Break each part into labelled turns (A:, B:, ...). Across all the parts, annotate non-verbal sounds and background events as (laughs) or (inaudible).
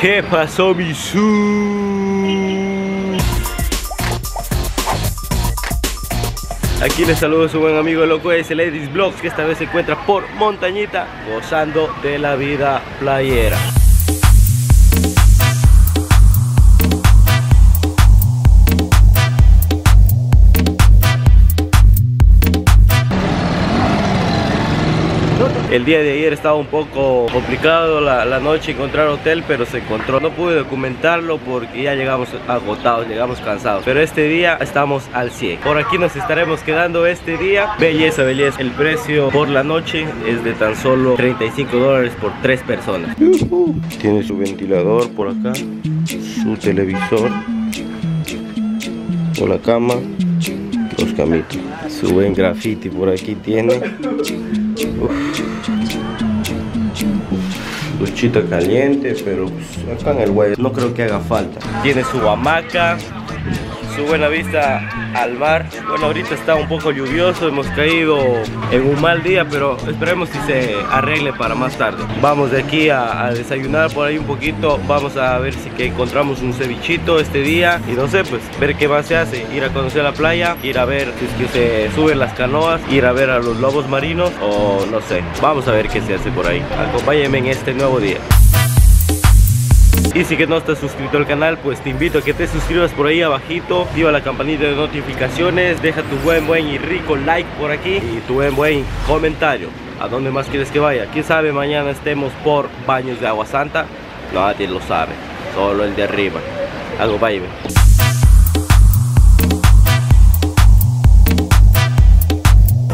A: ¿Qué pasó, mi su? Aquí les saludo a su buen amigo loco es el Edis Vlogs que esta vez se encuentra por Montañita gozando de la vida playera. El día de ayer estaba un poco complicado la, la, noche encontrar hotel, pero se encontró. No pude documentarlo porque ya llegamos agotados, llegamos cansados. Pero este día estamos al 100. Por aquí nos estaremos quedando este día. Belleza, belleza. El precio por la noche es de tan solo 35 dólares por tres personas. Tiene su ventilador por acá, su televisor, una cama, dos camitos. Su buen graffiti por aquí tiene. Uf. Duchita caliente, pero pues, acá en el guay no creo que haga falta. Tiene su hamaca, su buena vista al mar. Bueno, ahorita está un poco lluvioso, hemos caído en un mal día, pero esperemos si se arregle para más tarde. Vamos de aquí a, a, desayunar por ahí un poquito, vamos a ver si que encontramos un cevichito este día y no sé, pues ver qué más se hace, ir a conocer la playa, ir a ver si es que se suben las canoas, ir a ver a los lobos marinos o no sé, vamos a ver qué se hace por ahí. Acompáñenme en este nuevo día. Y si que no estás suscrito al canal, pues te invito a que te suscribas por ahí abajito, activa la campanita de notificaciones, deja tu buen, buen y rico like por aquí y tu buen, buen comentario. ¿A dónde más quieres que vaya? ¿Quién sabe mañana estemos por Baños de Agua Santa? Nadie lo sabe, solo el de arriba. Algo,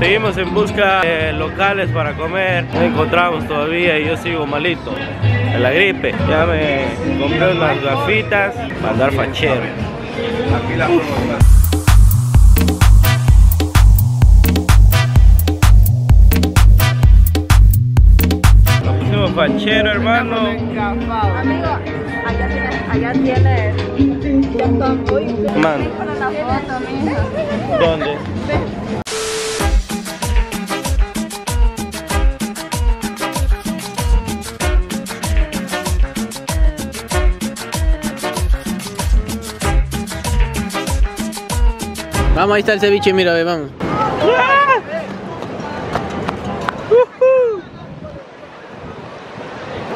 A: Seguimos en busca de locales para comer, no encontramos todavía y yo sigo malito de la gripe. Ya me compré unas gafitas para andar fachero. Nos pusimos fachero, hermano.
B: Amigo, allá tienes, allá tienes.
A: Man. ¿dónde?
C: Vamos, ahí está el ceviche, mira, ve, vamos.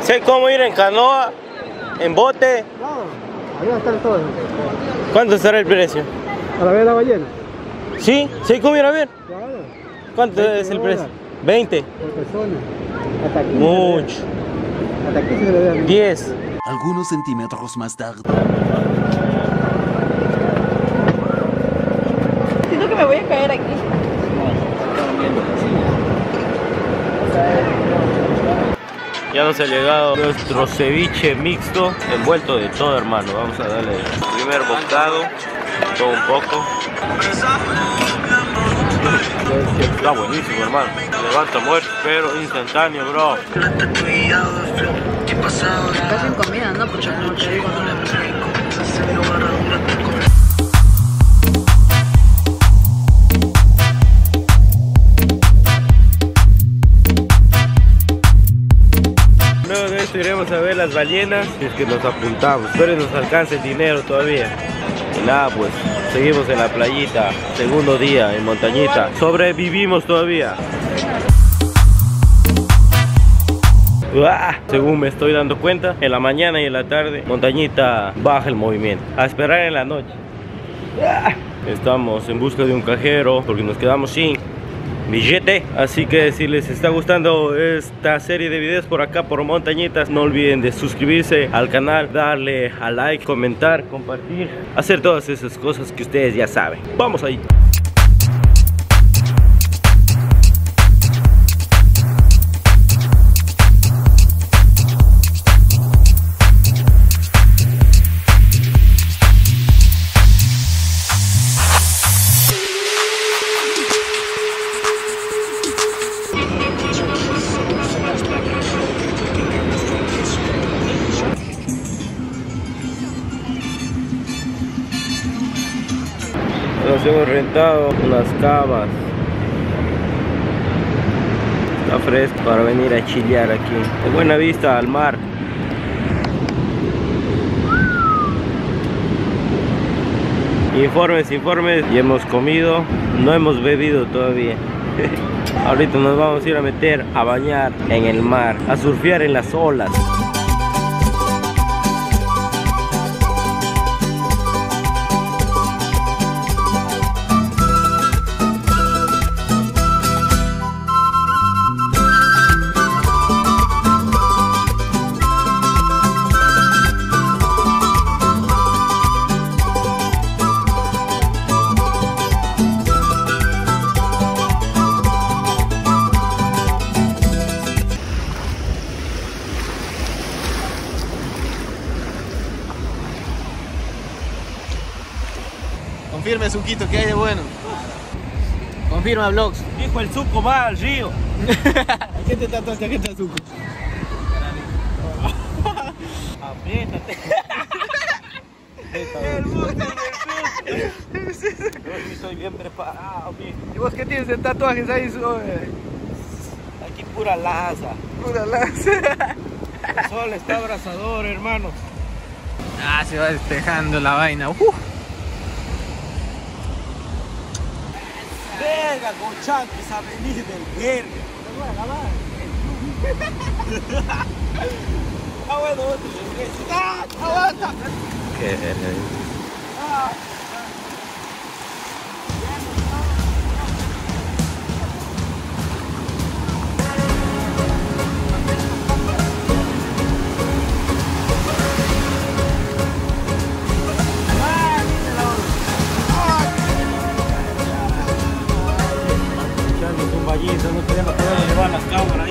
A: Sé cómo ir en canoa, en bote.
D: No, ahí va a estar todo.
A: ¿Cuánto será el precio?
D: Para ver la ballena.
A: ¿Sí? ¿Sí cómo ir a ver?
D: Claro,
A: ¿Cuánto
D: 20
A: es el
D: dólares.
A: precio? 20.
D: por persona. Hasta aquí.
A: Mucho.
D: Hasta aquí se le ve a mí.
A: 10.
E: Algunos centímetros más tarde.
B: Siento que me voy a caer aquí.
A: Ya nos ha llegado nuestro ceviche mixto, envuelto de todo hermano. Vamos a darle el primer bocado, todo un poco. Está buenísimo hermano. Levanta muerto, pero instantáneo, bro.
B: Casi en comida, ¿no? Porque no te digo nada.
A: Iremos a ver las ballenas, si es que nos apuntamos. Espero nos alcance el dinero todavía. Y nada, pues seguimos en la playita, segundo día en montañita. Sobrevivimos todavía. ¡Uah! Según me estoy dando cuenta, en la mañana y en la tarde, montañita baja el movimiento. A esperar en la noche. ¡Ah! Estamos en busca de un cajero porque nos quedamos sin billete. Así que si les está gustando esta serie de videos por acá por montañitas, no olviden de suscribirse al canal, darle a like, comentar, compartir, hacer todas esas cosas que ustedes ya saben. Vamos ahí. nos hemos rentado unas cabas. Está fresco para venir a chillar aquí. De buena vista al mar. Informes, informes. Y hemos comido. No hemos bebido todavía. (laughs) Ahorita nos vamos a ir a meter a bañar en el mar. A surfear en las olas.
C: Confirme, Suquito, ¿qué hay de bueno? Confirma, Vlogs.
A: Dijo el suco va al río. (laughs)
C: ¿Qué te tatuaste? ¿Qué te Suco?
A: Apriétate. (laughs) el bus Yo estoy bien preparado.
C: ¿Y vos qué tienes de tatuajes ahí?
A: Aquí pura laza.
C: Pura lanza.
A: El sol está abrasador, hermano.
C: Ah, se va despejando la vaina. Uh.
A: Verga, Gochán, que sabe venir del verga. (laughs) Ah, bueno, ¡Ah! ¡Aguanta! ¿Qué? Echando un vallito,